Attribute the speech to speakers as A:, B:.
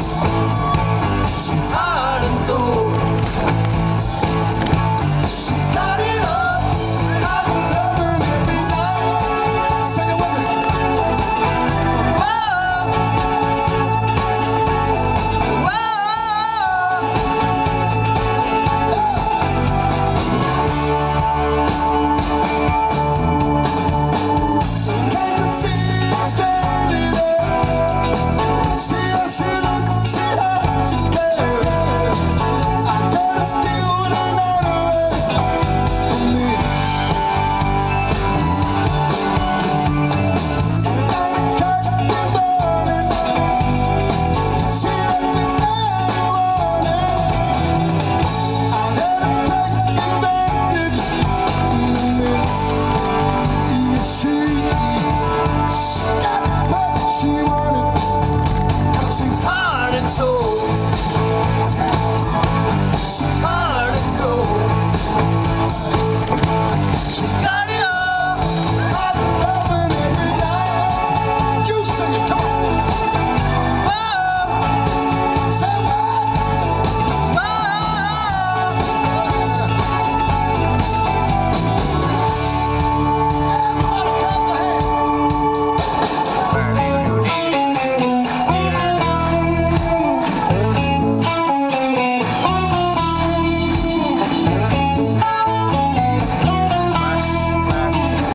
A: She's hard and soul.